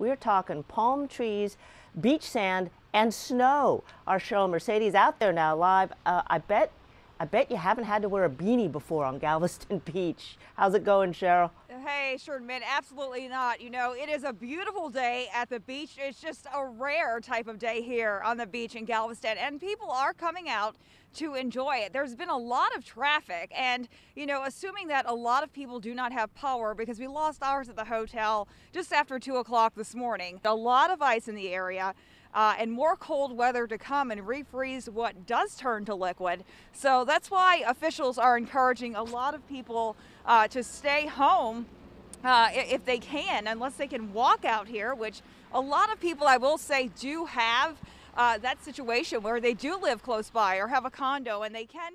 We're talking palm trees, beach sand, and snow. Our Cheryl Mercedes out there now live. Uh, I bet I bet you haven't had to wear a beanie before on Galveston Beach. How's it going, Cheryl? Hey, Sherman, absolutely not. You know, it is a beautiful day at the beach. It's just a rare type of day here on the beach in Galveston, and people are coming out to enjoy it. There's been a lot of traffic, and, you know, assuming that a lot of people do not have power because we lost ours at the hotel just after 2 o'clock this morning, a lot of ice in the area uh, and more cold weather to come and refreeze what does turn to liquid. So that's why officials are encouraging a lot of people uh, to stay home uh, if they can, unless they can walk out here, which a lot of people, I will say, do have uh, that situation where they do live close by or have a condo and they can